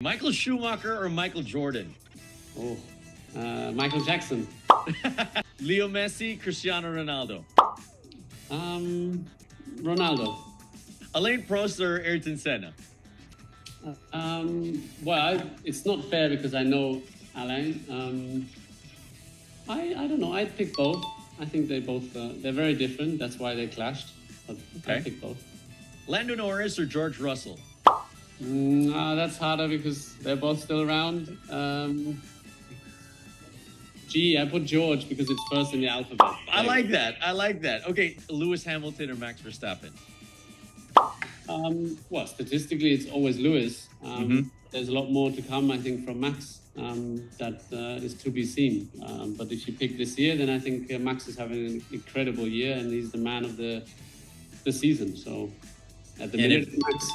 Michael Schumacher or Michael Jordan? Oh, uh, Michael Jackson. Leo Messi, Cristiano Ronaldo. Um, Ronaldo. Alain Prost or Ayrton Senna? Um, well, I, it's not fair because I know Alain. Um, I, I don't know. I'd pick both. I think they both uh, they're very different. That's why they clashed. But I Okay. pick both. Lando Norris or George Russell? Mm, uh, that's harder because they're both still around. Um, gee, I put George because it's first in the alphabet. I like that. I like that. Okay, Lewis Hamilton or Max Verstappen? Um, well, statistically, it's always Lewis. Um, Mhm. There's a lot more to come, I think, from Max. Um, that uh, is to be seen. Um, but if you pick this year, then I think uh, Max is having an incredible year, and he's the man of the the season. So, at the And minute, if- Max.